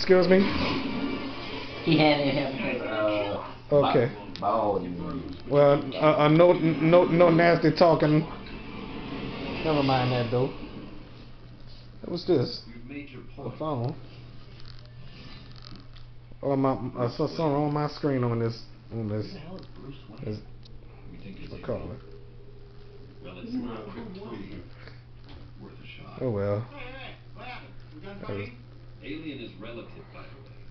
Excuse me. He handed him his uh. Okay. Well, uh, uh, no, no, no nasty talking. Never mind that though. What's this? The phone. Oh my! I saw something on my screen on this. On this. This. What call it? Well, it's not Alien is relative, by the way.